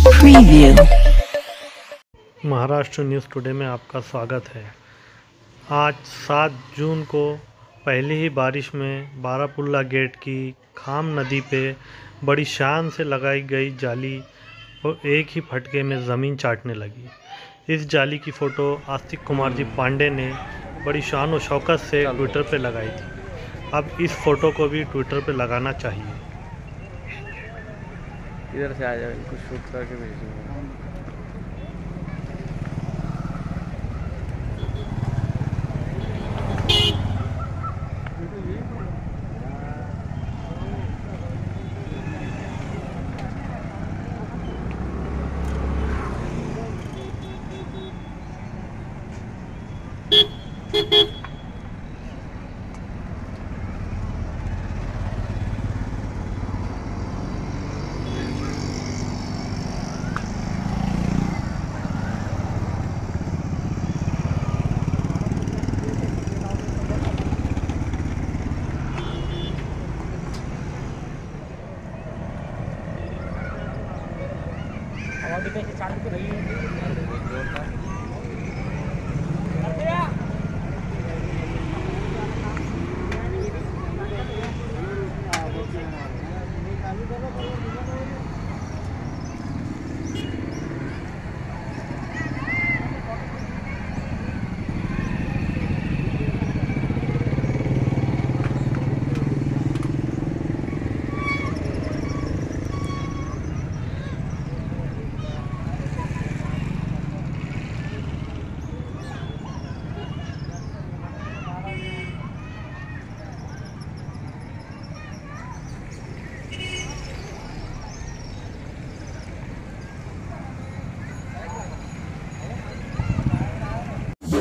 preview. Maharashtra news today में आपका स्वागत है। आज 7 जून को पहली ही बारिश में बारापुल्ला गेट की खाम नदी पे बड़ी शान से लगाई गई जाली और एक ही फटके में ज़मीन चाटने लगी। इस जाली की फ़ोटो आस्तिक कुमार जी पांडे ने बड़ी शान और शौकत से ट्विटर पे लगाई थी। अब इस फ़ोटो को भी ट्विटर पे लगाना चाहिए। इधर से आ जाओ इनको शूट करके भेजूँगा और भी पैसे चालू तो है।